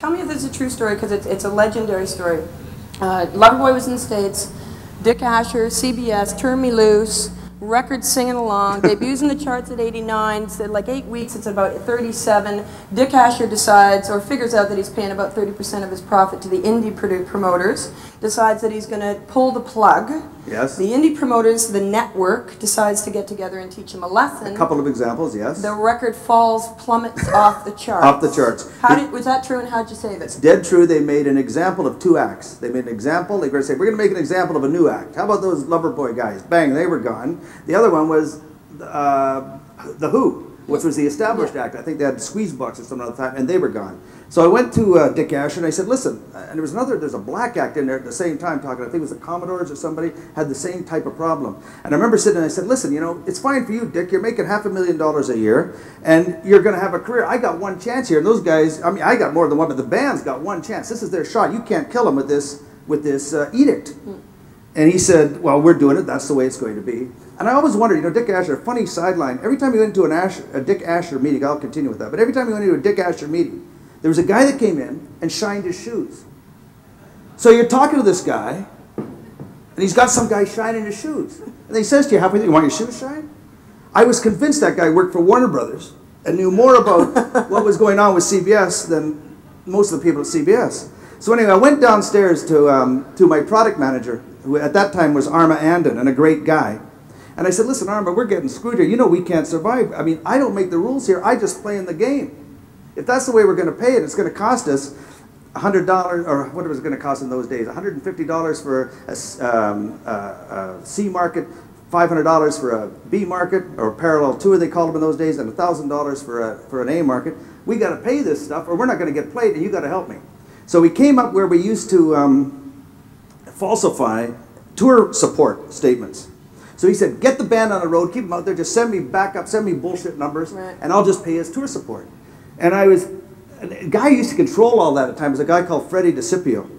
Tell me if this is a true story, because it's, it's a legendary story. Uh, Loverboy was in the States, Dick Asher, CBS, Turn Me Loose, record singing along, debuts in the charts at 89, said like eight weeks, it's about 37. Dick Asher decides, or figures out that he's paying about 30% of his profit to the indie promoters, decides that he's going to pull the plug. Yes. The indie promoters, the network, decides to get together and teach him a lesson. A couple of examples, yes. The record falls, plummets off the charts. Off the charts. How did, was that true, and how'd you save it? It's dead true, they made an example of two acts. They made an example, they were going to say, we're going to make an example of a new act. How about those Loverboy guys? Bang, they were gone. The other one was uh, The Who, which was the established act. I think they had Squeezebox or something at the time, and they were gone. So I went to uh, Dick Asher and I said, listen, and there was another, there's a black act in there at the same time talking, I think it was the Commodores or somebody, had the same type of problem. And I remember sitting and I said, listen, you know, it's fine for you, Dick, you're making half a million dollars a year, and you're going to have a career. I got one chance here, and those guys, I mean, I got more than one, but the band's got one chance. This is their shot. You can't kill them with this, with this uh, edict. And he said, well, we're doing it. That's the way it's going to be. And I always wondered, you know, Dick Asher, funny sideline. Every time he went into an Asher, a Dick Asher meeting, I'll continue with that, but every time he went into a Dick Asher meeting, there was a guy that came in and shined his shoes. So you're talking to this guy, and he's got some guy shining his shoes. And he says to you, halfway through, you want your shoes shined? I was convinced that guy worked for Warner Brothers and knew more about what was going on with CBS than most of the people at CBS. So anyway, I went downstairs to, um, to my product manager, who at that time was Arma Andon, and a great guy. And I said, listen, Arma, we're getting screwed here. You know we can't survive. I mean, I don't make the rules here. I just play in the game. If that's the way we're going to pay it, it's going to cost us $100, or what was it going to cost in those days? $150 for a um, a- a C market, $500 for a B market, or parallel two, they called them in those days, and $1,000 for, a, for an A market. We got to pay this stuff, or we're not going to get played, and you got to help me. So we came up where we used to um, falsify tour support statements. So he said, get the band on the road, keep them out there, just send me backup, send me bullshit numbers, Right. and I'll just pay his tour support. And I was, a guy used to control all that at times was a guy called Freddie DiSipio.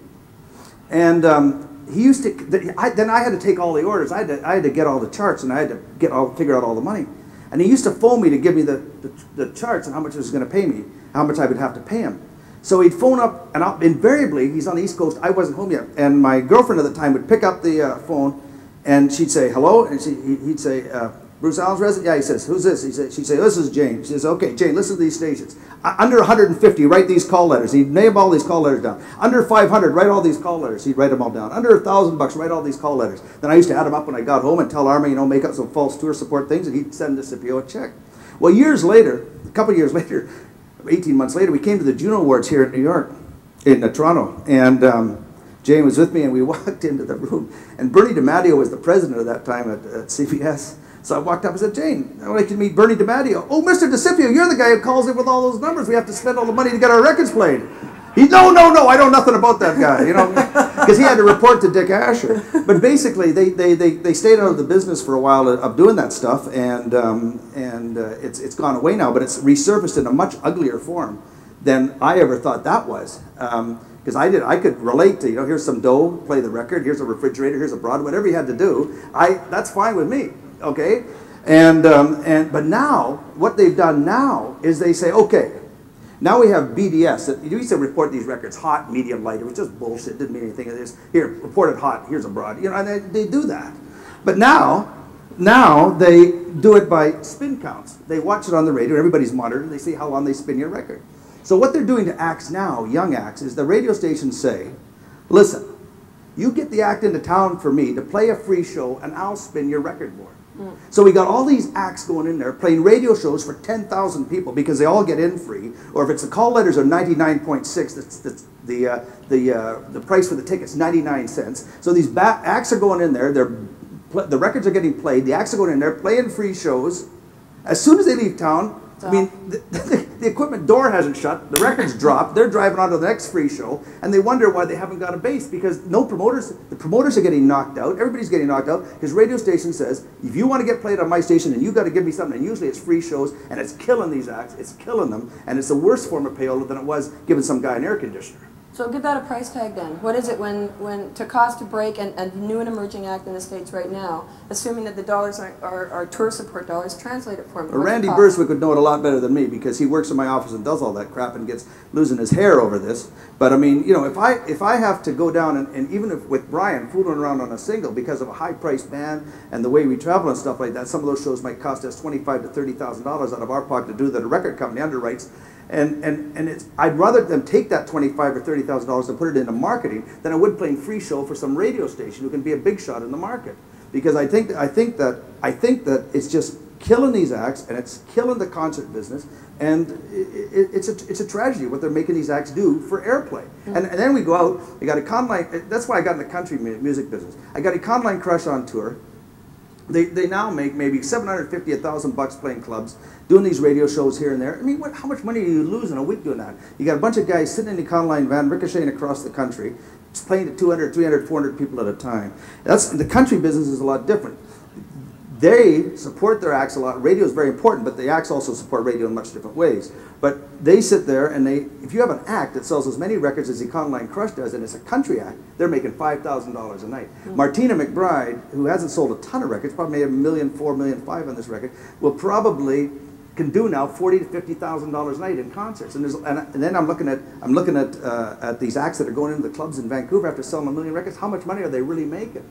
And um, he used to, I, then I had to take all the orders. I had, to, I had to get all the charts and I had to get all, figure out all the money. And he used to phone me to give me the, the, the charts and how much it was going to pay me, how much I would have to pay him. So he'd phone up, and I'll, invariably, he's on the East Coast, I wasn't home yet. And my girlfriend at the time would pick up the uh, phone and she'd say, hello, and she, he- he'd say, uh, Bruce Allen's resident? Yeah, he says, who's this? He said, she'd this is Jane. She says, okay, Jane, listen to these stations. Uh, under 150, write these call letters. He'd name all these call letters down. Under 500, write all these call letters. He'd write them all down. Under 1,000 bucks, write all these call letters. Then I used to add them up when I got home and tell Arma, you know, make up some false tour support things, and he'd send DiSipio a check. Well, years later, a couple years later, 18 months later, we came to the Juno Awards here in New York, in uh, Toronto, and um, Jane was with me, and we walked into the room, and Bernie DiMatteo was the president at that time at, at CBS. So I walked up and said, Jane, I'd like to meet Bernie DiMatteo. Oh, Mr. DiSipio, you're the guy who calls in with all those numbers. We have to spend all the money to get our records played. He, no, no, no, I know nothing about that guy, you know, because he had to report to Dick Asher. But basically, they, they, they, they stayed out of the business for a while of doing that stuff, and, um, and uh, it's, it's gone away now, but it's resurfaced in a much uglier form than I ever thought that was. Because I did, I could relate to, you know, here's some dough, play the record, here's a refrigerator, here's a broad, whatever you had to do. I, that's fine with me, okay? And, um, and, but now, what they've done now is they say, okay, now we have BDS. That you used to report these records hot, medium, light. It was just bullshit. Didn't mean anything. It is here reported hot. Here's a broad. You know, and they, they do that. But now, now they do it by spin counts. They watch it on the radio. Everybody's monitored. They see how long they spin your record. So what they're doing to acts now, young acts, is the radio stations say, "Listen, you get the act into town for me to play a free show, and I'll spin your record more." So we got all these acts going in there playing radio shows for 10,000 people because they all get in free. Or if it's the call letters are 99.6, that's, that's the, uh, the, uh, the price for the ticket's 99 cents. So these acts are going in there, they're, the records are getting played, the acts are going in there playing free shows. As soon as they leave town, I mean, the, the, the equipment door hasn't shut, the records dropped, they're driving on to the next free show, and they wonder why they haven't got a base because no promoters, the promoters are getting knocked out, everybody's getting knocked out, because radio station says, if you want to get played on my station, then you got to give me something, and usually it's free shows, and it's killing these acts, it's killing them, and it's the worst form of payola than it was giving some guy an air conditioner. So give that a price tag then. What is it when, when to cost to break and, and new and emerging act in the States right now, assuming that the dollars are, are, are tour support dollars, translate it for me. Randy? Burswick would know it a lot better than me because he works in my office and does all that crap and gets losing his hair over this. But I mean, you know, if I if I have to go down and, and even if with Bryan fooling around on a single because of a high priced band and the way we travel and stuff like that, some of those shows might cost us twenty five to thirty thousand dollars out of our pocket to do that a record company underwrites. And, and, and it's, I'd rather them take that twenty-five or thirty thousand dollars and put it into marketing than I would playing free show for some radio station who can be a big shot in the market. Because I think I think that I think that it's just killing these acts and it's killing the concert business. And it, it, it's a it's a tragedy what they're making these acts do for airplay. Mm. And, and then we go out we got a Econoline that's why I got in the country mu- music business. I got a Econoline Crush on tour they, they now make maybe 750 1000 bucks playing clubs doing these radio shows here and there. I mean what, how much money do you lose in a week doing that? You got a bunch of guys sitting in the Econoline van ricocheting across the country playing to 200 300 400 people at a time. That's the country business is a lot different they support their acts a lot. Radio is very important, but the acts also support radio in much different ways. But they sit there and they, if you have an act that sells as many records as Econoline Crush does, and it's a country act, they're making five thousand dollars a night. Martina McBride, who hasn't sold a ton of records, probably made a million, four million, five on this record, will probably can do now forty to fifty thousand dollars a night in concerts. And, there's, and, and then I'm looking at I'm looking at uh, at these acts that are going into the clubs in Vancouver after selling a million records. How much money are they really making?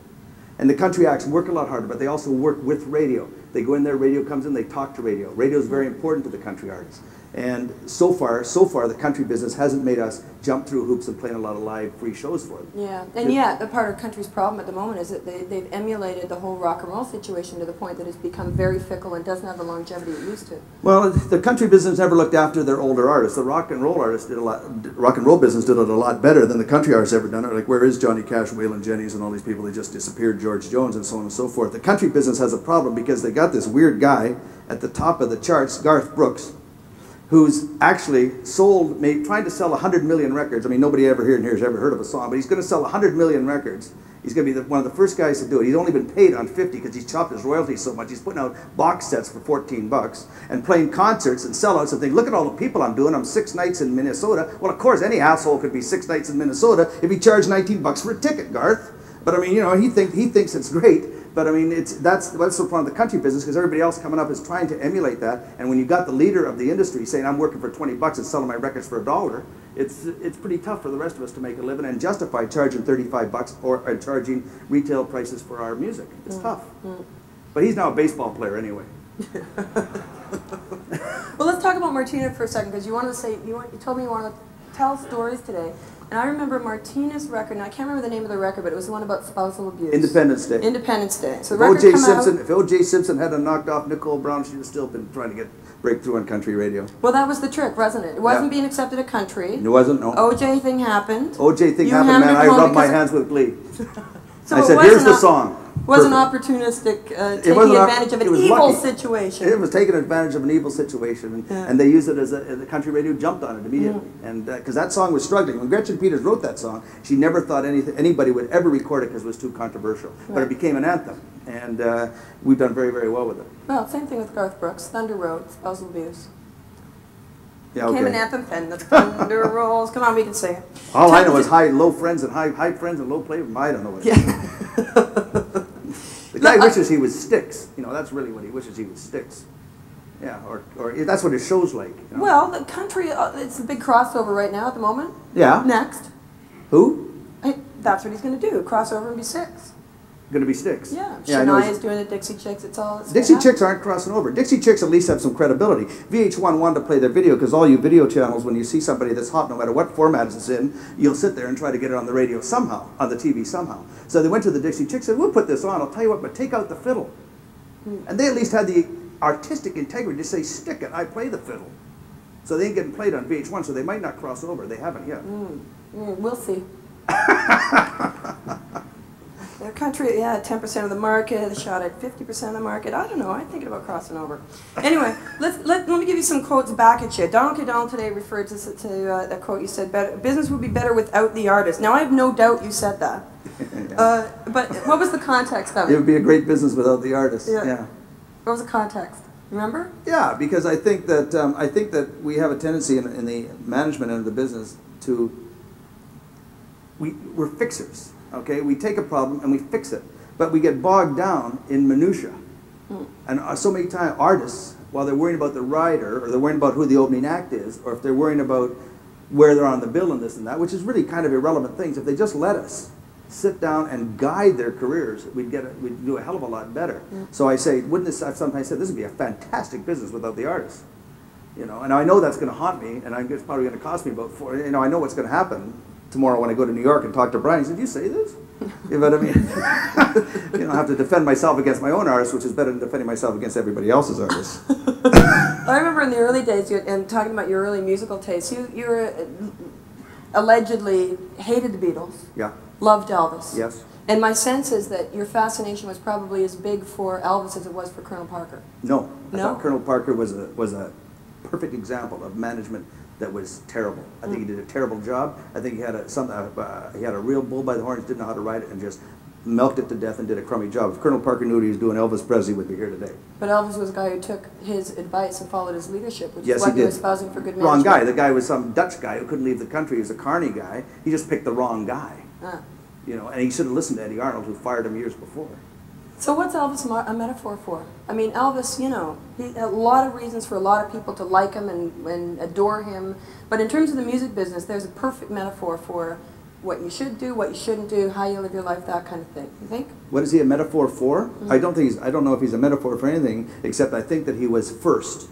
And the country acts work a lot harder, but they also work with radio. They go in there, radio comes in, they talk to radio. Radio is very important to the country artists. And so far, so far, the country business hasn't made us jump through hoops and playing a lot of live free shows for them. Yeah, and yeah, the part of country's problem at the moment is that they, they've emulated the whole rock and roll situation to the point that it's become very fickle and doesn't have the longevity it used to. Well, the country business never looked after their older artists. The rock and roll artists did a lot. Rock and roll business did it a lot better than the country artists ever done it. Like where is Johnny Cash, Waylon Jennings, and all these people? They just disappeared. George Jones and so on and so forth. The country business has a problem because they got this weird guy at the top of the charts, Garth Brooks, who's actually sold, made, trying to sell 100 million records. I mean, nobody ever here in here has ever heard of a song, but he's going to sell 100 million records. He's going to be the, one of the first guys to do it. He's only been paid on 50 because he's chopped his royalties so much. He's putting out box sets for 14 bucks and playing concerts and sellouts and think, look at all the people I'm doing. I'm six nights in Minnesota. Well, of course, any asshole could be six nights in Minnesota if he charged 19 bucks for a ticket, Garth. But I mean, you know, he think he thinks it's great. But I mean, it's that's that's the problem of the country business because everybody else coming up is trying to emulate that. And when you got the leader of the industry saying, "I'm working for 20 bucks and selling my records for a dollar," it's it's pretty tough for the rest of us to make a living and justify charging 35 bucks or and charging retail prices for our music. It's mm. tough. Mm. But he's now a baseball player anyway. Well, let's talk about Martina for a second because you wanted to say you, want, you told me you wanted to tell stories today, and I remember Martina's record. And I can't remember the name of the record, but it was the one about spousal abuse. Independence Day. Independence Day. So the record O.J. come Simpson, out. if O.J. Simpson hadn't knocked off Nicole Brown, she'd have still been trying to get breakthrough on country radio. Well, that was the trick, wasn't it? It wasn't being accepted at country. It wasn't no. OJ thing happened. O.J. thing You happened, man. I rubbed my hands with glee. So I said, "Here's the song." Was an opportunistic uh, taking advantage of an evil lucky. situation. It was taking advantage of an evil situation, and, Yeah. and they used it as a, the country radio jumped on it immediately. And because that song was struggling, when Gretchen Peters wrote that song, she never thought anything, anybody would ever record it because it was too controversial. But it became an anthem, and uh, we've done very, very well with it. Well, same thing with Garth Brooks, Thunder Road, spousal abuse. Yeah, Became an anthem, and the thunder rolls. Come on, we can sing it. All I know is high, low friends and high, high friends and low play. I don't know what. The guy wishes he was Styx. You know, that's really what he wishes he was Styx. Yeah, or, or that's what his show's like. You know? Well, the country, uh, it's a big crossover right now at the moment. yeah. Next. Who? Hey, that's what he's going to do, crossover and be six. Going to be Styx. Yeah, know Shania is doing the Dixie Chicks. It's all. It's Dixie Chicks aren't crossing over. Dixie Chicks at least have some credibility. VH1 wanted to play their video because all you video channels, when you see somebody that's hot, no matter what format it's in, you'll sit there and try to get it on the radio somehow, on the TV somehow. So they went to the Dixie Chicks and said, "We'll put this on. I'll tell you what, but take out the fiddle." And they at least had the artistic integrity to say, "Stick it. I play the fiddle." So they ain't getting played on VH1, so they might not cross over. They haven't yet. Mm, we'll see. Their country, yeah, 10% of the market, shot at 50% of the market. I don't know, I'm thinking about crossing over. Anyway, let's, let, let me give you some quotes back at you. Donald K. Donald today referred to, to uh, that quote you said, better, business would be better without the artist. Now, I have no doubt you said that. Uh, but what was the context of It it? would be a great business without the artist, Yeah. yeah. What was the context? Remember? Yeah, because I think that um, I think that we have a tendency in, in the management end of the business to we, we're fixers, okay? We take a problem and we fix it, but we get bogged down in minutia. And uh, so many times, artists, while they're worrying about the writer, or they're worrying about who the opening act is, or if they're worrying about where they're on the bill and this and that, which is really kind of irrelevant things, if they just let us sit down and guide their careers, we'd get a, we'd do a hell of a lot better. So I say, wouldn't this? I've sometimes said this would be a fantastic business without the artists. You know, and I know that's going to haunt me, and I think it's probably going to cost me about four. You know, I know what's going to happen tomorrow when I go to New York and talk to Bryan. He said, "Did you say this?" you know what I mean? you know, I have to defend myself against my own artists, which is better than defending myself against everybody else's artists. I remember in the early days, you, and talking about your early musical tastes, you, you were uh, allegedly hated the Beatles, Yeah. loved Elvis. Yes. And my sense is that your fascination was probably as big for Elvis as it was for Colonel Parker. No. I No? Colonel Parker was a was a perfect example of management that was terrible. I think he did a terrible job. I think he had a some uh, uh, he had a real bull by the horns, didn't know how to ride it, and just milked it to death and did a crummy job. If Colonel Parker knew he was doing, Elvis Presley would be here today. But Elvis was a guy who took his advice and followed his leadership, which Yes, is what he did. espousing for good management. Wrong guy. The guy was some Dutch guy who couldn't leave the country. He was a carny guy. He just picked the wrong guy. Ah. You know, and he should have listened to Eddy Arnold, who fired him years before. So what's Elvis a metaphor for? I mean, Elvis, you know, he a lot of reasons for a lot of people to like him and, and adore him. But in terms of the music business, there's a perfect metaphor for what you should do, what you shouldn't do, how you live your life, that kind of thing. You think? What is he a metaphor for? Mm-hmm. I don't think he's, I don't know if he's a metaphor for anything, except I think that he was first.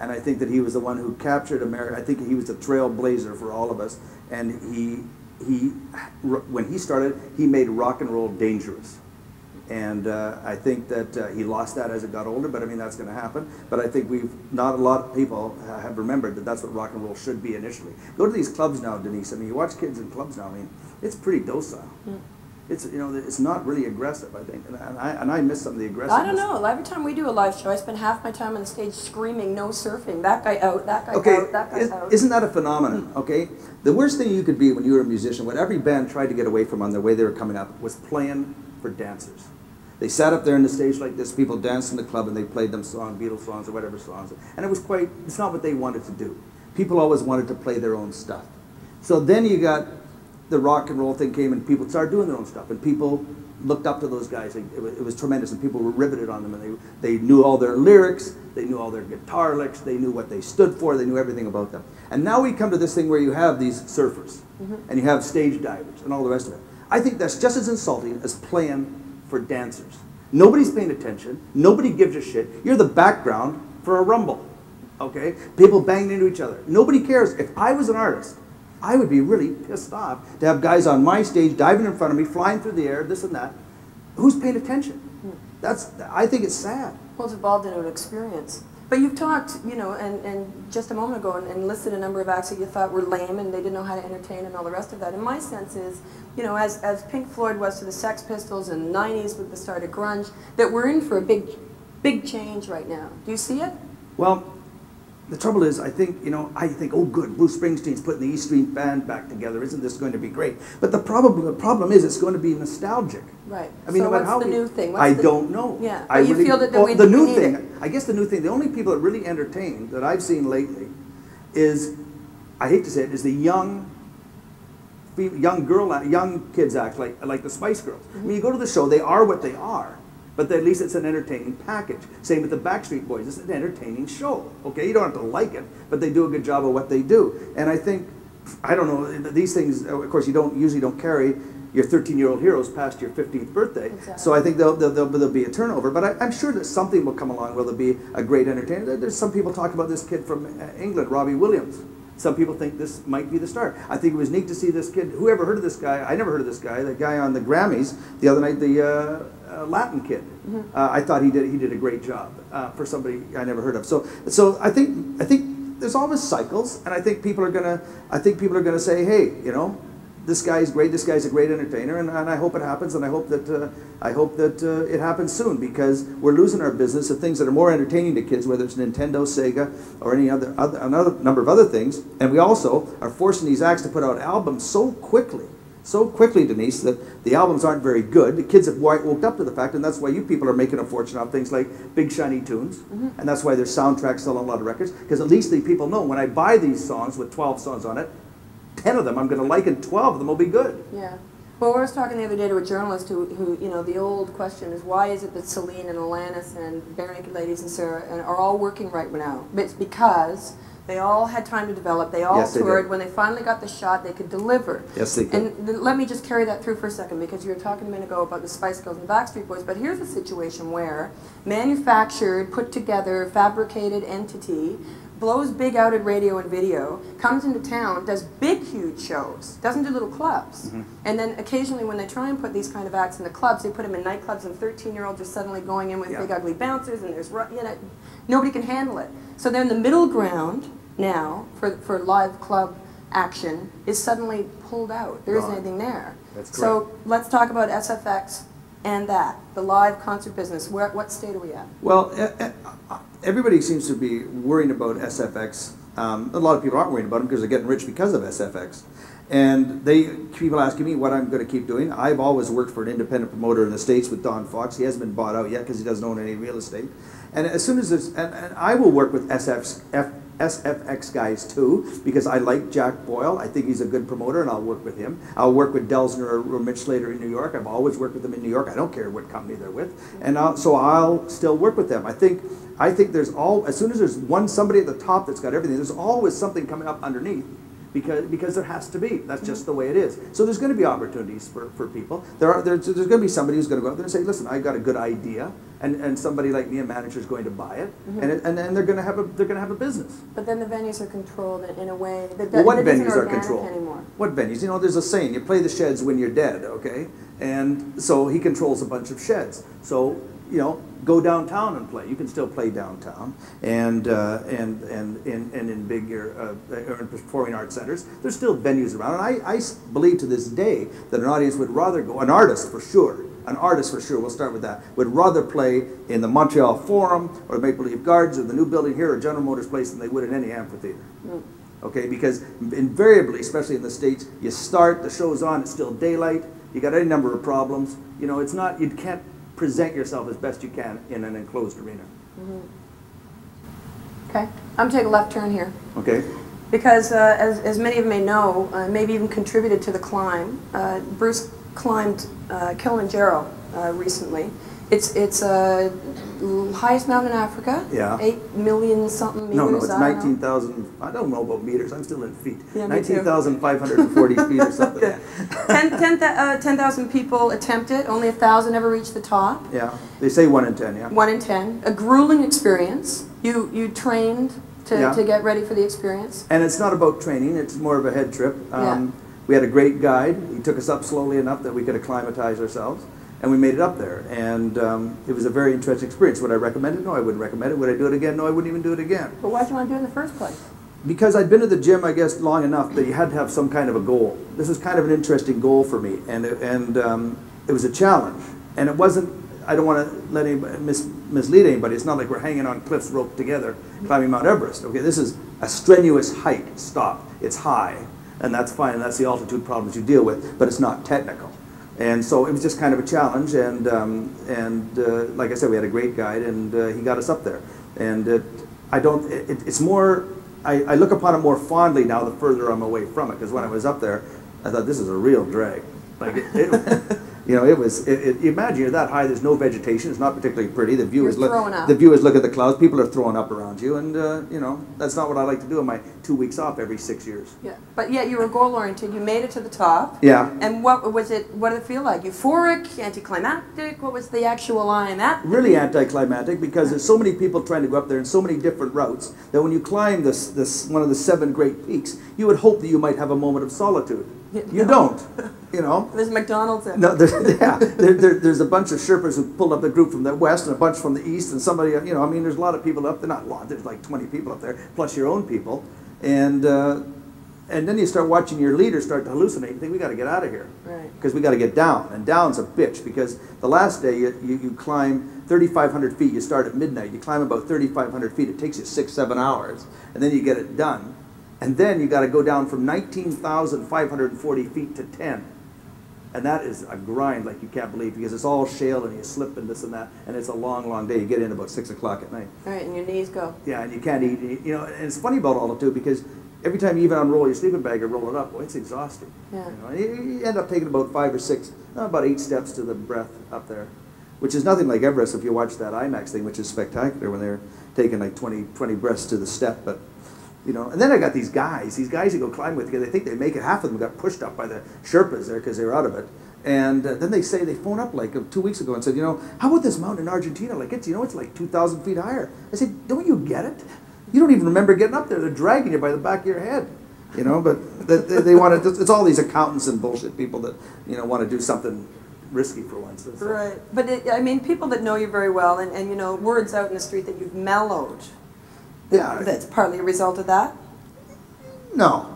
And I think that he was the one who captured America. I think he was the trailblazer for all of us. And he, he, when he started, he made rock and roll dangerous. And uh, I think that uh, he lost that as it got older, but I mean, that's going to happen. But I think we've, not a lot of people ha- have remembered that that's what rock and roll should be initially. Go to these clubs now, Denise. I mean, you watch kids in clubs now, I mean, it's pretty docile. It's, you know, it's not really aggressive, I think. And I, and I miss some of the aggressiveness. I don't know. Every time we do a live show, I spend half my time on the stage screaming, "No surfing! That guy out! That guy Okay, out! That guy is, out!" isn't that a phenomenon? Okay, the worst thing you could be when you were a musician, what every band tried to get away from on the way they were coming up, was playing for dancers. They sat up there on the stage like this. People danced in the club, and they played them songs, Beatles songs or whatever songs, and it was quite. It's not what they wanted to do. People always wanted to play their own stuff. So then you got the rock and roll thing came, and people started doing their own stuff, and people looked up to those guys. It was, it was tremendous, and people were riveted on them, and they, they knew all their lyrics, they knew all their guitar licks, they knew what they stood for, they knew everything about them. And now we come to this thing where you have these surfers, mm-hmm. and you have stage divers, and all the rest of it. I think that's just as insulting as playing for dancers. Nobody's paying attention. Nobody gives a shit. You're the background for a rumble. Okay? People banging into each other. Nobody cares. If I was an artist, I would be really pissed off to have guys on my stage diving in front of me, flying through the air, this and that. Who's paying attention? Hmm. That's. I think it's sad. Well, it's evolved into an experience. But you've talked, you know, and, and just a moment ago, and, and listed a number of acts that you thought were lame and they didn't know how to entertain and all the rest of that. And my sense is, you know, as, as Pink Floyd was to the Sex Pistols in the 90s with the start of grunge, that we're in for a big, big change right now. Do you see it? Well, the trouble is, I think, you know, I think, oh, good, Bruce Springsteen's putting the E Street Band back together. Isn't this going to be great? But the problem, the problem is, it's going to be nostalgic. Right. I mean, so no what's how the we- new thing? What's I the- don't know. Yeah, I but you feel that well, we- the new thing. it. I guess the new thing. The only people that really entertain that I've seen lately is, I hate to say it, is the young, young girl, young kids act like like the Spice Girls. Mm-hmm. I mean, you go to the show, they are what they are. But at least it's an entertaining package. Same with the Backstreet Boys. It's an entertaining show. Okay, you don't have to like it, but they do a good job of what they do. And I think, I don't know, these things. Of course, you don't usually don't carry your 13-year-old heroes past your 15th birthday. Exactly. So I think there'll, there'll, there'll, be a turnover. But I, I'm sure that something will come along where there'll be a great entertainer. There's some people talk about this kid from uh, England, Robbie Williams. Some people think this might be the start. I think it was neat to see this kid. Who ever heard of this guy? I never heard of this guy. The guy on the Grammys the other night, the uh, uh, Latin kid. Uh, I thought he did he did a great job uh, for somebody I never heard of. So so I think I think there's always cycles, and I think people are gonna I think people are gonna say, hey, you know, this guy's great. This guy's a great entertainer, and, and I hope it happens. And I hope that uh, I hope that uh, it happens soon because we're losing our business of things that are more entertaining to kids, whether it's Nintendo, Sega, or any other, other another number of other things. And we also are forcing these acts to put out albums so quickly. So quickly, Denise, that the albums aren't very good. The kids have woke up to the fact, and that's why you people are making a fortune off things like big shiny tunes, and that's why their soundtracks sell a lot of records. Because at least the people know when I buy these songs with 12 songs on it, ten of them I'm going to like, and twelve of them will be good. Yeah. Well, I was talking the other day to a journalist who, who, you know, the old question is why is it that Celine and Alanis and Barenaked Ladies and Sarah and are all working right now? It's because they all had time to develop. They all Yes, they toured. did. When they finally got the shot, they could deliver. Yes, they could. And th- let me just carry that through for a second because you were talking a minute ago about the Spice Girls and Backstreet Boys. But here's a situation where manufactured, put together, fabricated entity blows big out at radio and video, comes into town, does big, huge shows, doesn't do little clubs. Mm-hmm. And then occasionally when they try and put these kind of acts in the clubs, they put them in nightclubs and 13-year-olds are suddenly going in with Yeah. big ugly bouncers and there's, you know, nobody can handle it. So then the middle ground now for, for live club action is suddenly pulled out. There isn't anything there. That's So let's talk about SFX and that, the live concert business. Where, what state are we at? Well, everybody seems to be worrying about SFX. Um, a lot of people aren't worrying about them because they're getting rich because of SFX. And they people asking me what I'm going to keep doing. I've always worked for an independent promoter in the states with Don Fox. He hasn't been bought out yet because he doesn't own any real estate. And as soon as there's, and, and I will work with SFX, SFX guys too because I like Jack Boyle. I think he's a good promoter, and I'll work with him. I'll work with Delsener or, Mitch Slater in New York. I've always worked with them in New York. I don't care what company they're with, and I'll, so I'll still work with them. I think I think there's all as soon as there's one somebody at the top that's got everything, there's always something coming up underneath. Because, because there has to be. That's just the way it is. So there's going to be opportunities for, for people. There are there's, there's going to be somebody who's going to go out there and say, listen, I've got a good idea, and, and somebody like me, a manager, is going to buy it, mm-hmm. and it, and then they're going to have a they're going to have a business. But then the venues are controlled in, a way that, Well, what that venues are controlled? anymore. What venues? You know, there's a saying: you play the sheds when you're dead. Okay, and so he controls a bunch of sheds. So you know, go downtown and play. You can still play downtown, and uh, and and and and in bigger uh, in performing arts centers. There's still venues around, and I, I believe to this day that an audience would rather go, an artist for sure, an artist for sure. We'll start with that. Would rather play in the Montreal Forum or the Maple Leaf Gardens or the new building here or General Motors Place than they would in any amphitheater okay? Because invariably, especially in the States, you start, the show's on, it's still daylight, you got any number of problems. You know, it's not, you can't present yourself as best you can in an enclosed arena, Okay, I'm gonna take a left turn here. okay? Because uh, as, as many of you may know, uh, maybe even contributed to the climb, uh, Bruce climbed uh, Kilimanjaro uh, recently. It's it's uh, l- highest mountain in Africa. Yeah. Eight million something meters. No, no, it's know. 19,000, I don't know about meters, I'm still in feet. Yeah, 19,540 feet or something. Okay. Ten- ten uh, 10,000 people attempt it. Only a thousand ever reach the top. Yeah, they say one in 10, yeah. One in ten. A grueling experience. You you trained to, Yeah. to get ready for the experience. And it's not about training, it's more of a head trip. Um, We had a great guide. He took us up slowly enough that we could acclimatize ourselves, and we made it up there. And um, it was a very interesting experience. Would I recommend it? No, I wouldn't recommend it. Would I do it again? No, I wouldn't even do it again. But why'd you want to do it in the first place? Because I'd been to the gym, I guess, long enough that you had to have some kind of a goal. This was kind of an interesting goal for me, and it, and um, it was a challenge. And it wasn't. I don't want to let anybody mis- mislead anybody. It's not like we're hanging on cliffs roped together climbing Mount Everest. Okay, this is a strenuous hike. Stop. It's high, and that's fine. That's the altitude problems you deal with, but it's not technical. And so it was just kind of a challenge, and um, and uh, like I said, we had a great guide, and uh, he got us up there. And it, I don't. It, it's more. I, I look upon it more fondly now the further I'm away from it, because when I was up there, I thought this is a real drag. Like it, you know, it was. It, it, imagine you're that high. There's no vegetation. It's not particularly pretty. The view You're is look. up. The view is look at the clouds. People are throwing up around you, and uh, you know that's not what I like to do in my two weeks off every six years. Yeah. But yet you were goal oriented. You made it to the top. Yeah. And what was it? What did it feel like? Euphoric, anticlimactic? What was the actual line? That really anticlimactic because there's so many people trying to go up there and so many different routes that when you climb this, this one of the seven great peaks, you would hope that you might have a moment of solitude. You don't, you know. there's McDonald's. In. No, there's, yeah, there, there, there's a bunch of Sherpas who pulled up the group from the west and a bunch from the east, and somebody, you know, I mean, there's a lot of people up there. Not a lot. There's like 20 people up there, plus your own people, and uh, and then you start watching your leader start to hallucinate. You think we got to get out of here Right. because we got to get down, and down's a bitch because the last day you, you, you climb 3,500 feet. You start at midnight. You climb about 3,500 feet. It takes you six, seven hours, and then you get it done, and then you got to go down from 19,540 feet to 10. And that is a grind like you can't believe because it's all shale and you slip and this and that, and it's a long, long day. You get in about six o'clock at night. All right, and your knees go. Yeah, and you can't eat. You know, and it's funny about all of it too because every time you even unroll your sleeping bag or roll it up, well, it's exhausting. Yeah. You, know, you, end up taking about five or six, no, about eight steps to the breath up there, which is nothing like Everest if you watch that IMAX thing, which is spectacular when they're taking like 20, 20 breaths to the step. But you know, and then I got these guys, these guys you go climb with, because they think they make it. Half of them got pushed up by the Sherpas there because they were out of it. And uh, then they say they phone up like uh, two weeks ago and said, you know, how about this mountain in Argentina? Like it's, you know, it's like 2,000 feet higher. I said, don't you get it? You don't even remember getting up there. They're dragging you by the back of your head. You know, but they, they, want to. It's all these accountants and bullshit people that you know want to do something risky for once. Right. But it, I mean, people that know you very well, and, and you know, words out in the street that you've mellowed. Yeah. That's partly a result of that. No,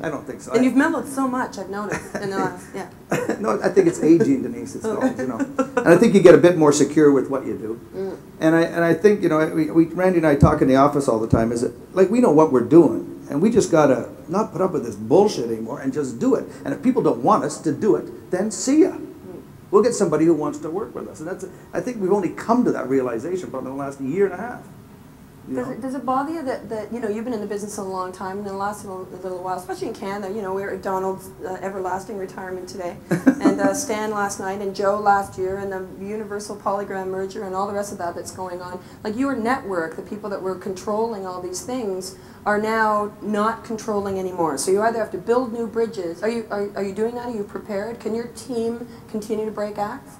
I don't think so. And you've mellowed so much, I've noticed in the last, yeah. no, I think it's aging, Denise. It's called, you know. And I think you get a bit more secure with what you do. Mm. And I and I think you know, we, we Randy and I talk in the office all the time. Is it like we know what we're doing, and we just gotta not put up with this bullshit anymore and just do it. And if people don't want us to do it, then see ya. We'll get somebody who wants to work with us. And that's I think we've only come to that realization probably in the last year and a half. Does it, does it bother you that, that, you know, you've been in the business a long time, and in the last little, little while, especially in Canada, you know, we're at Donald's uh, everlasting retirement today, and uh, Stan last night, and Joe last year, and the Universal Polygram merger, and all the rest of that that's going on. Like your network, the people that were controlling all these things, are now not controlling anymore. So you either have to build new bridges. Are you, are, are you doing that? Are you prepared? Can your team continue to break acts?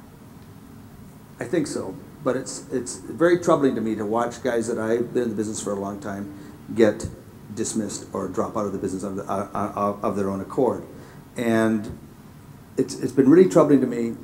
I think so, but it's it's very troubling to me to watch guys that I've been in the business for a long time get dismissed or drop out of the business of, the, uh, uh, of their own accord, and it's it's been really troubling to me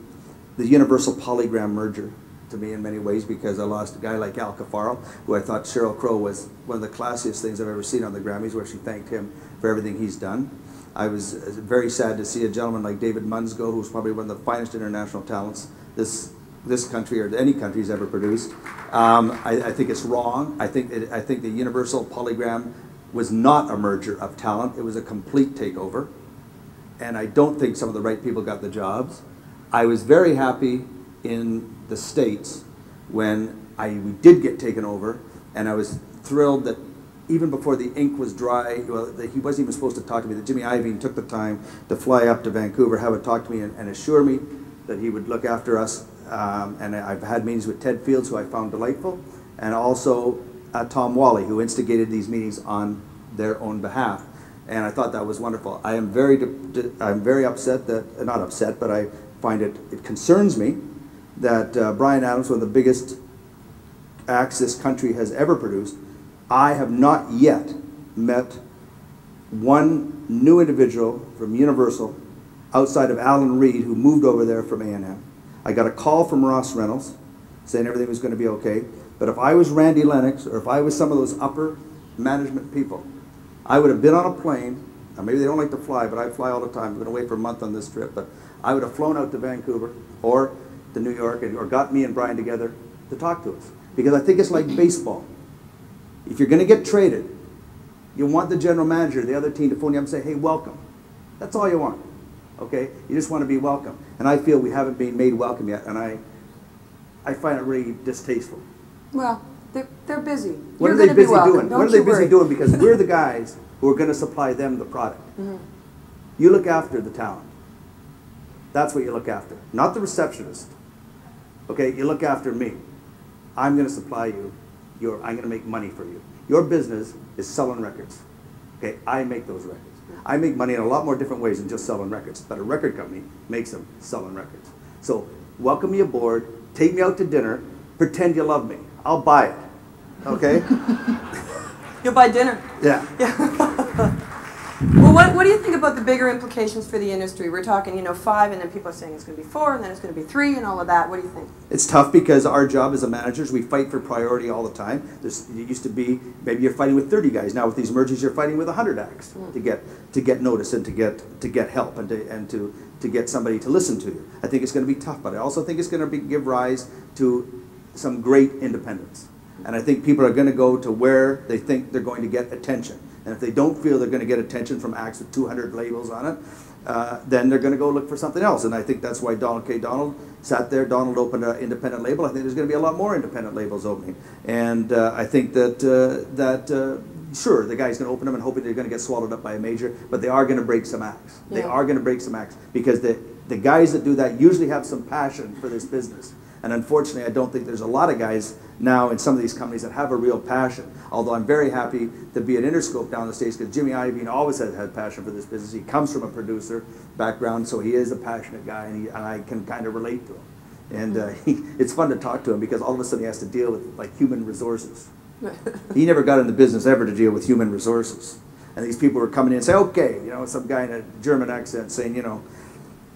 the Universal Polygram merger to me in many ways because I lost a guy like Al Cafaro, who I thought Sheryl Crow was one of the classiest things I've ever seen on the Grammys, where she thanked him for everything he's done. I was uh, very sad to see a gentleman like David Munns go, who's probably one of the finest international talents this this country or any country's ever produced. Um, I, I think it's wrong. I think it, I think the Universal Polygram was not a merger of talent. It was a complete takeover, and I don't think some of the right people got the jobs. I was very happy in the states when I we did get taken over, and I was thrilled that even before the ink was dry, well, he wasn't even supposed to talk to me. That Jimmy Iovine took the time to fly up to Vancouver, have a talk to me, and, and assure me that he would look after us. Um, and I've had meetings with Ted Fields, who I found delightful, and also uh, Tom Whalley, who instigated these meetings on their own behalf. And I thought that was wonderful. I am very, I'm very upset that, uh, not upset, but I find it, it concerns me that uh, Bryan Adams, one of the biggest acts this country has ever produced, I have not yet met one new individual from Universal outside of Alan Reed who moved over there from A&M. I got a call from Ross Reynolds saying everything was going to be okay. But if I was Randy Lennox or if I was some of those upper management people, I would have been on a plane. Now maybe they don't like to fly, but I fly all the time. I'm going to wait for a month on this trip. But I would have flown out to Vancouver or to New York and, or got me and Bryan together to talk to us. Because I think it's like baseball. If you're going to get traded, you want the general manager, the other team to phone you up and say, hey, welcome. That's all you want. Okay? You just want to be welcome. And I feel we haven't been made welcome yet, and I, I find it really distasteful. Well, they're, they're busy. What You're are they busy welcome. doing? What are they busy worry. doing? Because we're the guys who are going to supply them the product. Mm-hmm. You look after the talent. That's what you look after, not the receptionist. Okay, you look after me. I'm going to supply you. Your, I'm going to make money for you. Your business is selling records. Okay, I make those records. I make money in a lot more different ways than just selling records, but a record company makes them selling records. So welcome me aboard, take me out to dinner, pretend you love me. I'll buy it. Okay? You'll buy dinner. yeah. Well, what, what do you think about the bigger implications for the industry? We're talking, you know, five, and then people are saying it's going to be four, and then it's going to be three, and all of that. What do you think? It's tough because our job as a managers, we fight for priority all the time. There's, it used to be maybe you're fighting with 30 guys. Now with these mergers, you're fighting with 100 acts hmm. to get to get notice and to get to get help and to and to to get somebody to listen to you. I think it's going to be tough, but I also think it's going to be, give rise to some great independence. And I think people are going to go to where they think they're going to get attention. And if they don't feel they're going to get attention from acts with 200 labels on it, uh, then they're going to go look for something else. And I think that's why Donald K. Donald sat there. Donald opened an independent label. I think there's going to be a lot more independent labels opening. And uh, I think that uh, that uh, sure, the guy's going to open them and hoping they're going to get swallowed up by a major, but they are going to break some acts. They are going to break some acts because the, the guys that do that usually have some passion for this business. And unfortunately, I don't think there's a lot of guys now in some of these companies that have a real passion. Although I'm very happy to be at Interscope down in the States because Jimmy Iovine always has had passion for this business. He comes from a producer background, so he is a passionate guy, and, he, and I can kind of relate to him. And uh, he, it's fun to talk to him because all of a sudden he has to deal with like human resources. he never got in the business ever to deal with human resources. And these people were coming in and say, okay, you know, some guy in a German accent saying, you know,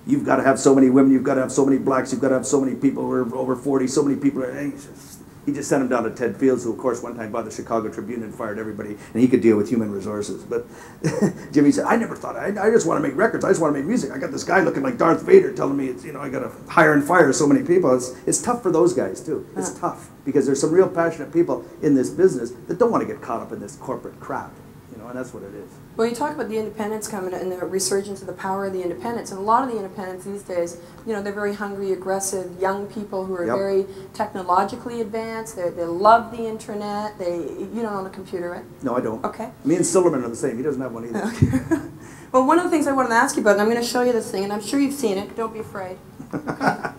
you've got to have so many women, you've got to have so many blacks, you've got to have so many people who are over 40, so many people. He, just, he just sent him down to Ted Fields, who, of course, one time bought the Chicago Tribune and fired everybody, and he could deal with human resources. But Jimmy said, I never thought, I, I just want to make records, I just want to make music. I got this guy looking like Darth Vader telling me, it's, you know, I got to hire and fire so many people. It's, it's tough for those guys, too. It's Yeah. tough because there's some real passionate people in this business that don't want to get caught up in this corporate crap, you know, and that's what it is. Well, you talk about the independents coming and the resurgence of the power of the independents, and a lot of the independents these days, you know, they're very hungry, aggressive young people who are Yep. very technologically advanced. They they love the internet. They you don't own a computer, right? No, I don't. Okay. Me and Silverman are the same. He doesn't have one either. Okay. Well, one of the things I wanted to ask you about, and I'm going to show you this thing, and I'm sure you've seen it. Don't be afraid. Okay.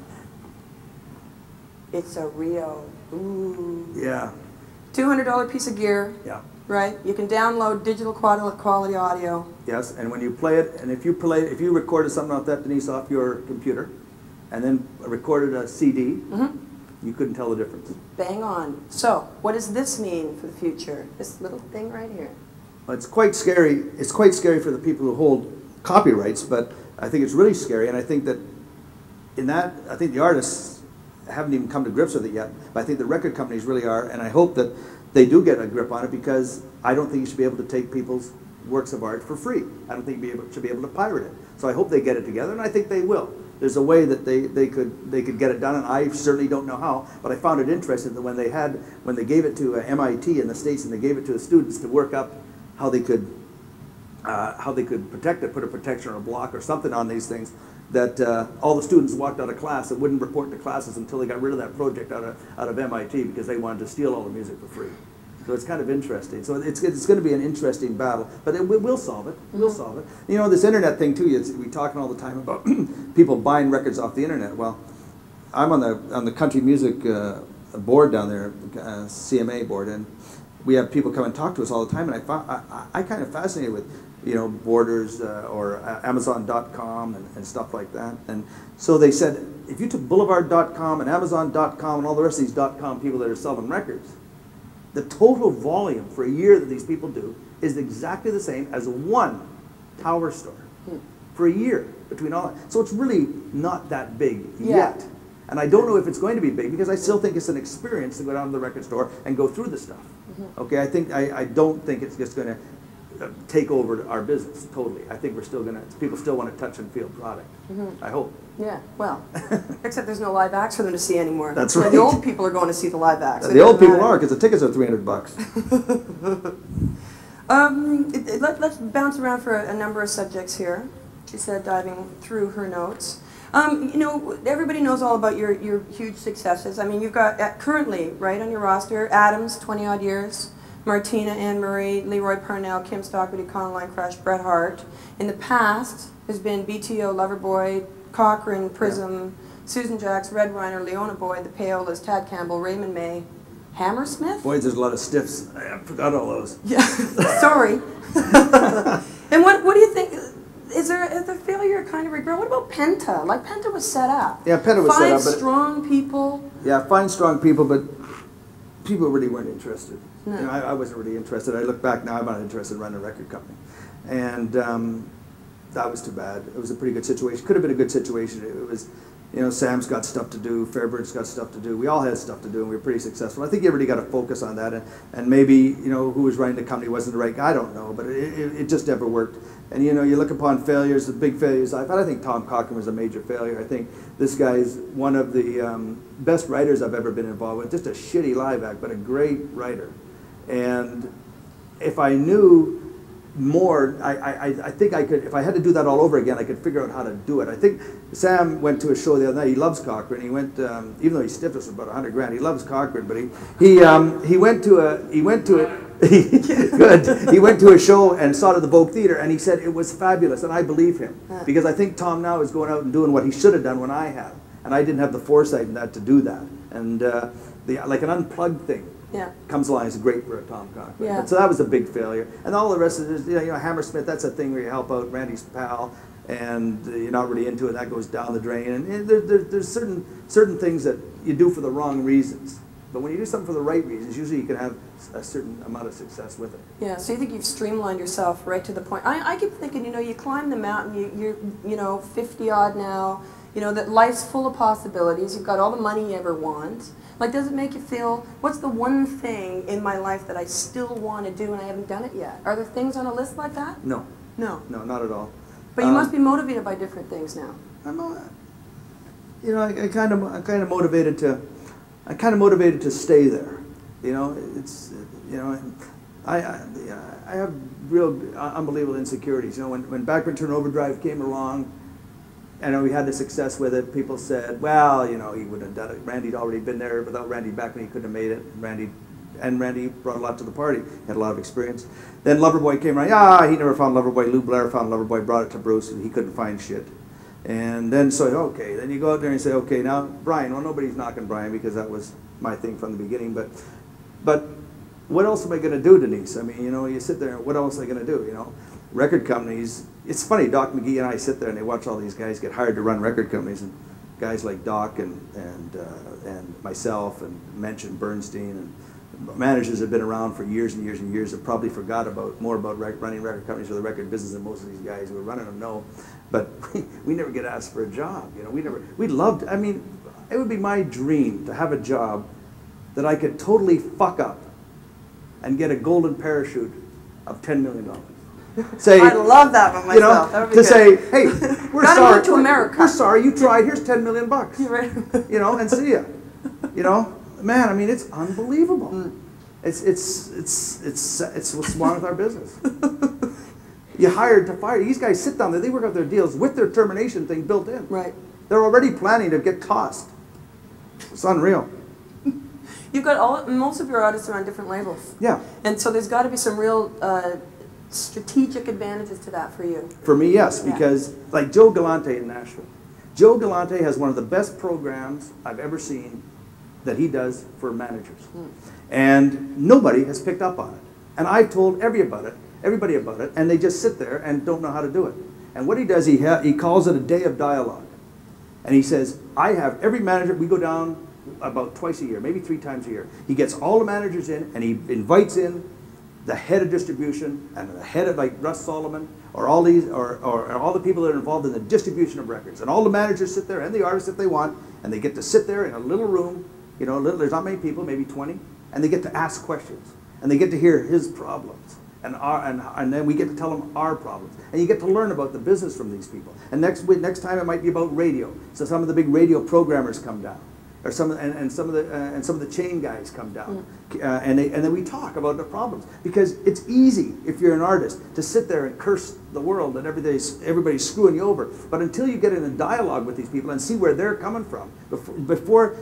it's a Rio. Ooh. Yeah, $200 piece of gear, yeah. Right? You can download digital quality audio. Yes, and when you play it, and if you play, if you recorded something off that, Denise, off your computer, and then recorded a CD, Mhm. you couldn't tell the difference. Bang on. So, what does this mean for the future? This little thing right here. Well, It's quite scary. It's quite scary for the people who hold copyrights, but I think it's really scary, and I think that in that, I think the artists haven't even come to grips with it yet, but I think the record companies really are, and I hope that they do get a grip on it because I don't think you should be able to take people's works of art for free. I don't think you should be able to pirate it. So I hope they get it together, and I think they will. There's a way that they, they could they could get it done, and I certainly don't know how. But I found it interesting that when they had when they gave it to uh, MIT in the states and they gave it to the students to work up how they could uh, how they could protect it, put a protection or a block or something on these things, that uh, all the students walked out of class and wouldn't report to classes until they got rid of that project out of, out of MIT because they wanted to steal all the music for free. So it's kind of interesting. So it's, it's going to be an interesting battle, but it, we- we'll solve it. We'll solve it. You know, this internet thing too, we talking all the time about people buying records off the internet. Well, I'm on the, on the country music uh, board down there, uh, CMA board, and we have people come and talk to us all the time, and I, I, I kind of fascinated with, you know, Borders uh, or uh, Amazon.com and, and stuff like that. And so they said, if you took Boulevard.com and Amazon.com and all the rest of these .com people that are selling records, the total volume for a year that these people do is exactly the same as one tower store for a year between all that. So it's really not that big Yeah. yet. And I don't know if it's going to be big because I still think it's an experience to go down to the record store and go through the stuff. Okay, I think I, I don't think it's just going to take over our business totally. I think we're still going to people still want to touch and feel product. I hope. Yeah, well, except there's no live acts for them to see anymore. That's right. The old people are going to see the live acts. It the old people matter. are because the tickets are three hundred bucks. Um, it- it- let, let's bounce around for a, a number of subjects here. She said, diving through her notes. Um, you know, everybody knows all about your, your huge successes. I mean, you've got uh, currently, right, on your roster, Adams, 20 odd years, Martina, Anne Murray, Leroy Parnell, Kim Stockwood, Econoline Crush, Bret Hart. In the past, has been BTO, Loverboy, Cochrane, Prism, Susan Jacks, Red Rider, Liona Boyd, The Payolas, Tad Campbell, Raymond May, Hammersmith? Boy, there's a lot of stiffs. I forgot all those. Yeah, sorry. and what, what do you think? Is there is the failure kind of regret? What about Penta? Like Penta was set up. Yeah, Penta was Five set up, but- strong people. Yeah, fine, strong people, but people really weren't interested. No. You know, I, I wasn't really interested. I look back now, I'm not interested in running a record company. And um, that was too bad. It was a pretty good situation. Could have been a good situation. It was, you know, Sam's got stuff to do, Fairbird's got stuff to do. We all had stuff to do, and we were pretty successful. I think really got to focus on that. And, and maybe, you know, who was running the company wasn't the right guy. I don't know, but it, it, it just never worked. And, you know, you look upon failures, the big failures had. I think Tom Cochrane was a major failure. I think this guy's one of the um, best writers I've ever been involved with. Just a shitty live act, but a great writer. And if I knew more, I, I, I think I could, if I had to do that all over again, I could figure out how to do it. I think Sam went to a show the other night. He loves Cochrane. He went, um, even though he stiffed us for about 100 grand, he loves Cochrane, but he, he, um, he went to a, he went to it, Good. He went to a show and saw it at the Vogue Theater, and he said it was fabulous, and I believe him because I think Tom now is going out and doing what he should have done when I have, and I didn't have the foresight in that to do that, and uh, the like an unplugged thing Yeah. comes along is great for a Tom Cochrane. Yeah. So that was a big failure, and all the rest of it is you know, you know Hammersmith. That's a thing where you help out Randy's pal, and you're not really into it. That goes down the drain, and, and there, there, there's certain certain things that you do for the wrong reasons. But when you do something for the right reasons, usually you can have a certain amount of success with it. Yeah, so you think you've streamlined yourself right to the point. I, I keep thinking, you know, you climb the mountain, you, you're, you know, 50 odd now, you know, that life's full of possibilities, you've got all the money you ever want. Like, does it make you feel, what's the one thing in my life that I still want to do and I haven't done it yet? Are there things on a list like that? No, No. no, not at all. But you Um, must be motivated by different things now. I'm, uh, you know, I, I kind of, I'm kind of motivated to, I'm kind of motivated to stay there. You know, it's, you know, I, I, I have real unbelievable insecurities. You know, when, when Bachman-Turner Overdrive came along, and we had the success with it, people said, well, you know, he wouldn't have done it. Randy'd already been there. Without Randy Bachman, he couldn't have made it. Randy, and Randy brought a lot to the party. Had a lot of experience. Then Loverboy came around. Ah, he never found Loverboy. Lou Blair found Loverboy, brought it to Bruce, and he couldn't find shit. And then so okay, then you go out there and say, okay, now Bryan. Well, nobody's knocking Bryan because that was my thing from the beginning. But, but what else am I going to do, Denise? I mean, you know, you sit there. What else am I going to do? You know, record companies. It's funny. Doc McGhee and I sit there and they watch all these guys get hired to run record companies, and guys like Doc and and uh, and myself and and Bernstein and managers have been around for years and years and years have probably forgot about more about rec- running record companies or the record business than most of these guys who are running them know. But we, we never get asked for a job. You know, we never. We loved. I mean, it would be my dream to have a job that I could totally fuck up and get a golden parachute of ten million dollars. Say, I'd love that for you know. That would be to good. say, hey, we're sorry. to we're- America. We're sorry you tried. Here's ten million bucks right. you know, and see ya. You know, man, I mean, it's unbelievable. Mm. It's it's it's it's it's what's wrong with our business. You hired to fire these guys. Sit down there. They work out their deals with their termination thing built in. Right. They're already planning to get tossed. It's unreal. You've got all, most of your artists are on different labels. Yeah. And so there's got to be some real uh, strategic advantages to that for you. For me, yes, Yeah. because like Joe Galante in Nashville. Joe Galante has one of the best programs I've ever seen that he does for managers. Hmm. And nobody has picked up on it. And I've told every about it, everybody about it, and they just sit there and don't know how to do it. And what he does, he, ha- he calls it a day of dialogue. And he says, I have every manager, we go down about twice a year, maybe three times a year. He gets all the managers in and he invites in the head of distribution and the head of like Russ Solomon or all these or, or, or all the people that are involved in the distribution of records. And all the managers sit there and the artists if they want, and they get to sit there in a little room, you know, little, there's not many people, maybe 20, and they get to ask questions. And they get to hear his problems. And, our, and, and then we get to tell them our problems. And you get to learn about the business from these people. And next, next time it might be about radio. So some of the big radio programmers come down. Or some, and, and some of the uh, and some of the chain guys come down, uh, and they, and then we talk about the problems because it's easy if you're an artist to sit there and curse the world and everybody's everybody's screwing you over. But until you get in a dialogue with these people and see where they're coming from, before, before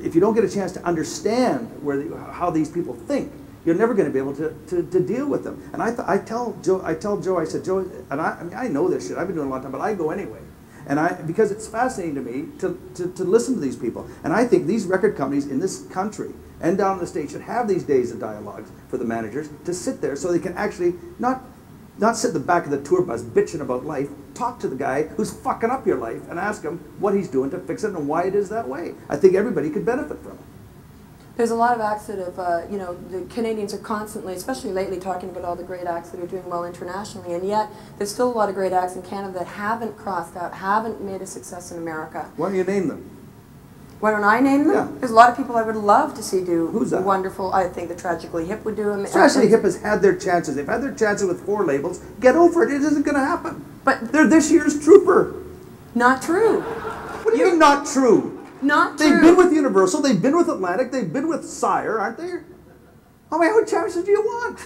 if you don't get a chance to understand where the, how these people think, you're never going to be able to, to, to deal with them. And I, th- I tell Joe, I tell Joe, I said, Joe, and I, I mean, I know this shit. I've been doing it a long time, but I go anyway. And I, because it's fascinating to me to, to, to listen to these people. And I think these record companies in this country and down in the States should have these days of dialogues for the managers to sit there so they can actually not, not sit in the back of the tour bus bitching about life. Talk to the guy who's fucking up your life and ask him what he's doing to fix it and why it is that way. I think everybody could benefit from it. There's a lot of acts that have, uh, you know, the Canadians are constantly, especially lately, talking about all the great acts that are doing well internationally, and yet there's still a lot of great acts in Canada that haven't crossed out, haven't made a success in America. Why don't you name them? Why don't I name them? Yeah. There's a lot of people I would love to see do Who's that? wonderful. I think the Tragically Hip would do them. Tragically Hip has had their chances. They've had their chances with four labels. Get over it. It isn't going to happen. But They're this year's trooper. not true. What do you mean not true? Not They've true. been with Universal. They've been with Atlantic. They've been with Sire, aren't they? How many chances do you want?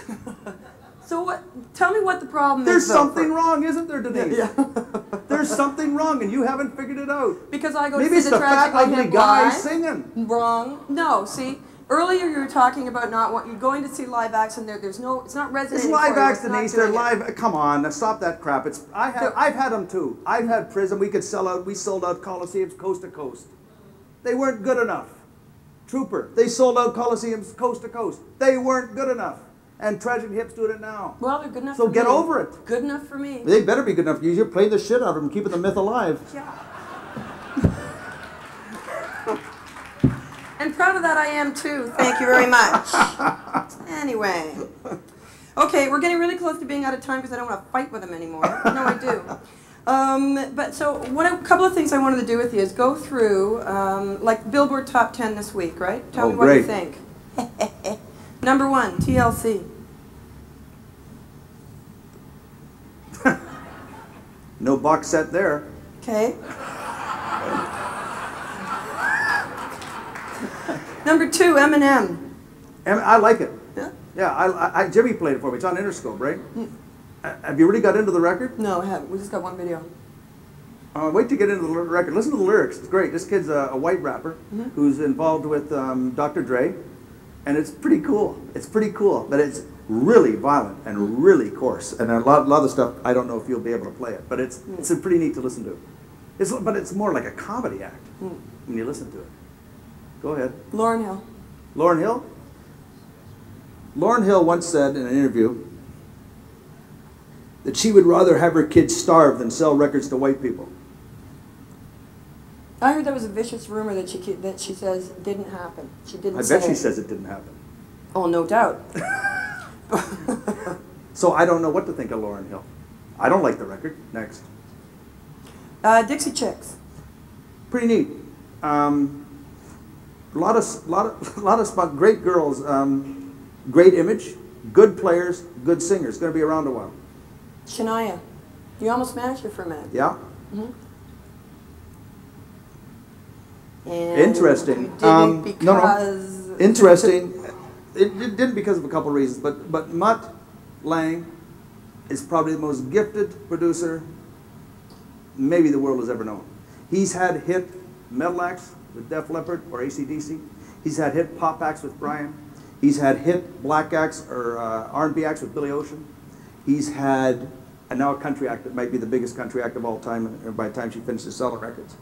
so what? Tell me what the problem There's is. There's something for- wrong, isn't there, Denise? Yeah. There's something wrong, and you haven't figured it out. Because I go Maybe to it's see the the fat, ugly guy live. singing. Wrong. No, see, Earlier, you were talking about not want, you're going to see live acts, and there, there's no, it's not Resident. It's live acts, Denise. They're doing it. live. Come on, stop that crap. It's I have So- I've had them too. I've had Prism. We could sell out. We sold out coliseums coast to coast. They weren't good enough. Trooper. They sold out coliseums coast to coast. They weren't good enough. And Tragic Hips doing it now. Well, they're good enough So get me. over it. Good enough for me. They better be good enough. For you. You're playing the shit out of them, keeping the myth alive. Yeah. and proud of that I am too. Thank you very much. anyway. Okay, we're getting really close to being out of time because I don't want to fight with them anymore. No, I do. Um, but so, what a couple of things I wanted to do with you is go through, um, like Billboard Top 10 this week, right? Tell Oh, me what you think. Number one, TLC. No box set there. Okay. Number two, Eminem. I like it. Yeah? Yeah, I, I, Jimmy played it for me. It's on Interscope, right? Uh, Have you already got into the record? No, I haven't. We just got one video. Uh, wait to get into the record. Listen to the lyrics. It's great. This kid's a, a white rapper who's involved with um, Dr. Dre, and it's pretty cool. It's pretty cool, but it's really violent and really coarse. And a lot, lot of the stuff I don't know if you'll be able to play it, but it's it's pretty neat to listen to. It's but it's more like a comedy act when you listen to it. Go ahead. Lauryn Hill. Lauryn Hill. Lauryn Hill once said in an interview that she would rather have her kids starve than sell records to white people. I heard there was a vicious rumor that she that she says didn't happen. She didn't. I bet she it. says it didn't happen. Oh, no doubt. So I don't know what to think of Lauryn Hill. I don't like the record. Next. Uh, Dixie Chicks. Pretty neat. Um, a lot of, lot of, lot of spot, great girls, um, great image, good players, good singers. Going to be around a while. Shania. You almost managed her for a minute. Yeah. And Interesting. You did Um, no, no. Interesting. It, it didn't because of a couple of reasons, but but Mutt Lange is probably the most gifted producer maybe the world has ever known. He's had hit metal acts with Def Leppard or ACDC. He's had hit pop acts with Bryan. He's had hit black acts or uh, R&B acts with Billy Ocean. He's had and now a country act that might be the biggest country act of all time by the time she finishes selling records.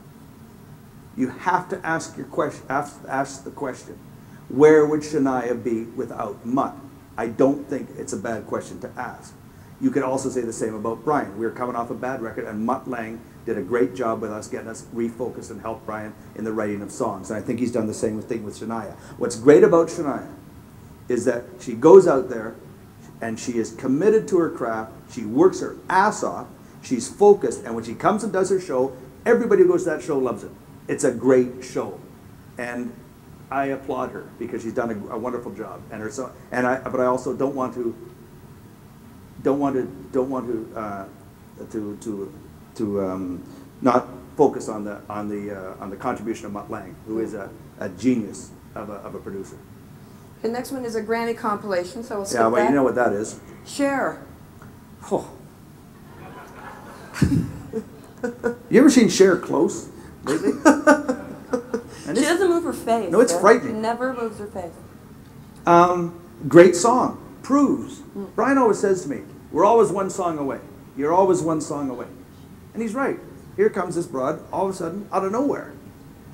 You have to ask your question. Ask, ask the question: Where would Shania be without Mutt? I don't think it's a bad question to ask. You could also say the same about Bryan. We were coming off a bad record, and Mutt Lange did a great job with us getting us refocused and helped Bryan in the writing of songs. And I think he's done the same thing with Shania. What's great about Shania is that she goes out there and she is committed to her craft. She works her ass off. She's focused, and when she comes and does her show, everybody who goes to that show loves it. It's a great show, and I applaud her because she's done a, a wonderful job. And her so, and I, but I also don't want to, don't want to, don't want to, uh, to to to um, not focus on the on the uh, on the contribution of Mutt Lange, who is a, a genius of a, of a producer. The next one is a Grammy compilation, so we'll skip Yeah, well, that. you know what that is. Cher. Oh. you ever seen Cher close lately? And She it's- doesn't move her face. No, it's frightening. She never moves her face. um, great song. Proves. Bryan always says to me, "We're always one song away. You're always one song away," and he's right. Here comes this broad, all of a sudden, out of nowhere.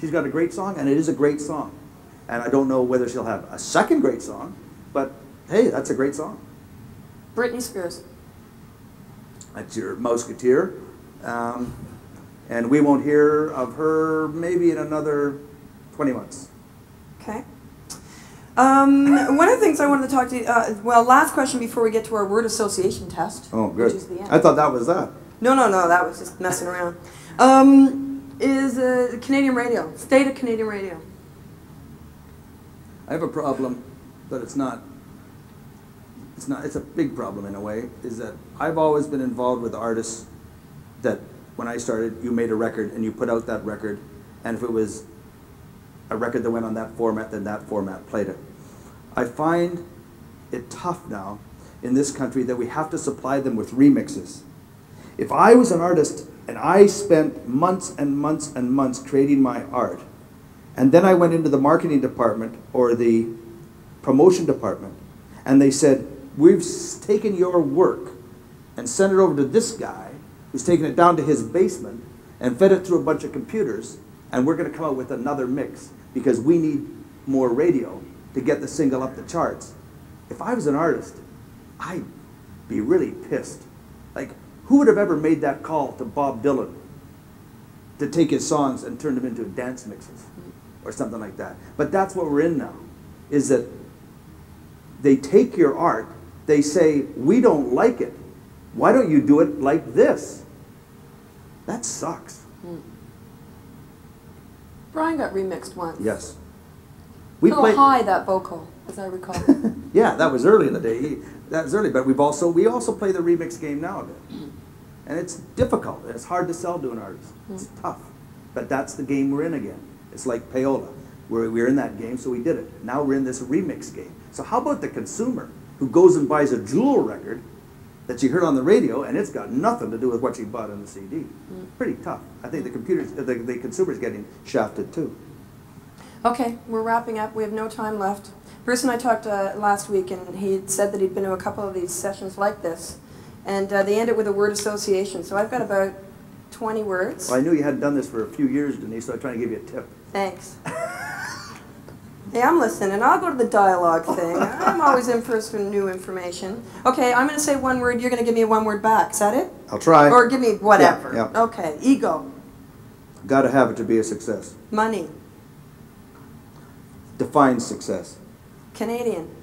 She's got a great song, and it is a great song. And I don't know whether she'll have a second great song, but hey, that's a great song. Britney Spears. That's your Mouseketeer. Um, and we won't hear of her maybe in another 20 months. Okay. Um, one of the things I wanted to talk to you, uh, well, last question before we get to our word association test. Oh, Which good. is the end. I thought that was that. No, no, no, that was just messing around. Um, is uh, Canadian radio, state of Canadian radio. I have a problem, but it's not. It's not. It's a big problem in a way. Is that I've always been involved with artists that when I started, you made a record and you put out that record, and if it was a record that went on that format, then that format played it. I find it tough now in this country that we have to supply them with remixes. If I was an artist and I spent months and months and months creating my art, and then I went into the marketing department or the promotion department, and they said, we've taken your work and sent it over to this guy, who's taken it down to his basement and fed it through a bunch of computers, and we're gonna come up with another mix, because we need more radio to get the single up the charts. If I was an artist, I'd be really pissed. Like, who would have ever made that call to Bob Dylan to take his songs and turn them into dance mixes or something like that? But that's what we're in now, is that they take your art, they say, we don't like it. Why don't you do it like this? That sucks. Hmm. Bryan got remixed once. Yes. We little play, high, that vocal, as I recall. yeah, that was early in the day. He- That was early, but we've also we also play the remix game now a bit, and it's difficult. It's hard to sell to an artist. It's hmm. tough, but that's the game we're in again. It's like payola. We're, we're in that game, so we did it. Now we're in this remix game. So how about the consumer who goes and buys a Jewel record that you heard on the radio, and it's got nothing to do with what you bought on the CD? Pretty tough. I think the computers, the, the consumer's getting shafted too. Okay, we're wrapping up. We have no time left. Bruce and I talked uh, last week, and he said that he'd been to a couple of these sessions like this, and uh, they ended with a word association. So I've got about 20 words. Well, I knew you hadn't done this for a few years, Denise, so I'm trying to give you a tip. Thanks. Hey, I'm listening. And I'll go to the dialogue thing. I'm always in for some new information. Okay, I'm going to say one word. You're going to give me one word back. Is that it? I'll try. Or give me whatever. Yeah, yeah. Okay, ego, Got to have it to be a success. money, Define success. Canadian,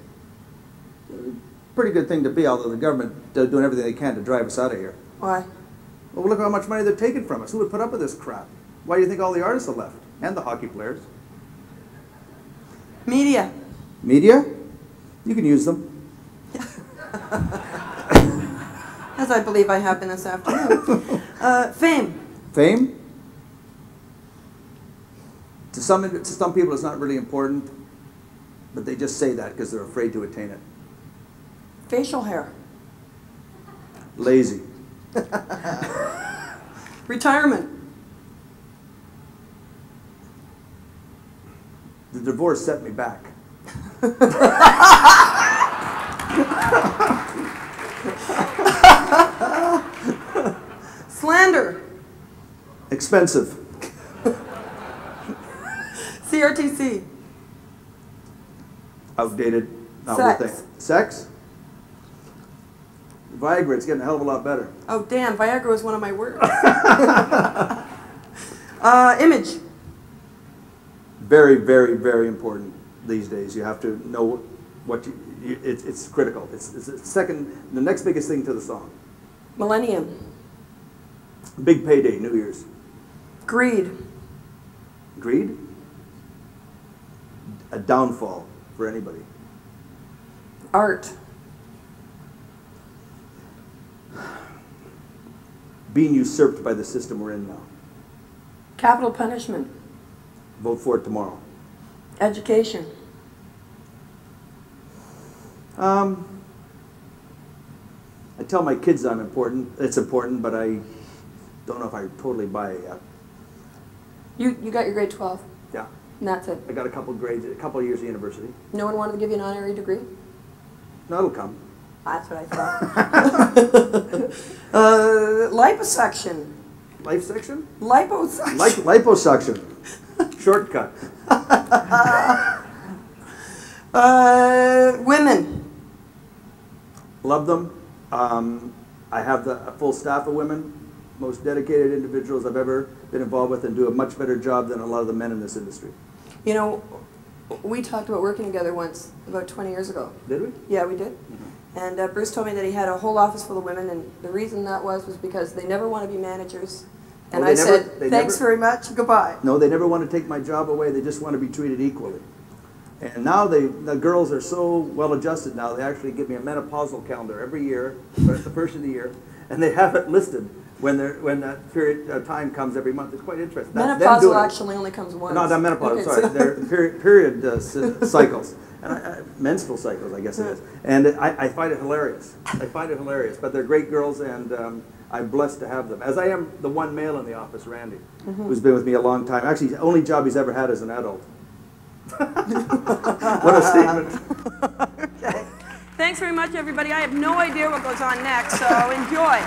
Pretty good thing to be, although the government doing everything they can to drive us out of here. why? Well, look how much money they're taking from us. Who would put up with this crap? Why do you think all the artists have left? And the hockey players. Media, Media? You can use them. as I believe I have been this afternoon. uh, fame, Fame? To some, to some people, it's not really important, but they just say that because they're afraid to attain it. facial hair, Lazy. retirement, The divorce set me back. slander, Expensive. CRTC, Outdated. Not Sex. Sex? Viagra, it's getting a hell of a lot better. Oh, damn, Viagra was one of my words. uh, image, Very, very, very important these days. You have to know what you, you it's, it's critical. It's, it's the second, the next biggest thing to the song. millennium, Big payday, New Year's. greed, Greed? A downfall for anybody. art, Being usurped by the system we're in now. capital punishment, Vote for it tomorrow. education, Um, I tell my kids I'm important. It's important, but I don't know if I totally buy it yet. you, you got your grade 12, Yeah, and that's it. I got a couple grades, a couple years of university. No one wanted to give you an honorary degree? No, it'll come. That's what I thought. uh, liposuction. Life section? Liposuction. Like liposuction. Shortcut. Uh, women. Love them. Um, I have the, a full staff of women, most dedicated individuals I've ever been involved with, and do a much better job than a lot of the men in this industry. You know, we talked about working together once, about 20 years ago. Did we? Yeah, we did. And uh, Bruce told me that he had a whole office full of women, and the reason that was was because they never want to be managers. And Oh, I never- said, thanks never- very much, goodbye. No, they never want to take my job away. They just want to be treated equally. And now they, the girls are so well adjusted now, they actually give me a menopausal calendar every year, at the first of the year, and they have it listed when they're, when that period, uh, time comes every month. It's quite interesting. Menopausal it. actually only comes once. No, not menopause, Okay, sorry. so- They're period, period uh, cycles. And I, I, menstrual cycles, I guess it is. And I, I find it hilarious. I find it hilarious. But they're great girls, and um, I'm blessed to have them. As I am the one male in the office, Randy, Mm-hmm. who's been with me a long time. Actually, the only job he's ever had as an adult. What a statement. Thanks very much, everybody. I have no idea what goes on next, so enjoy.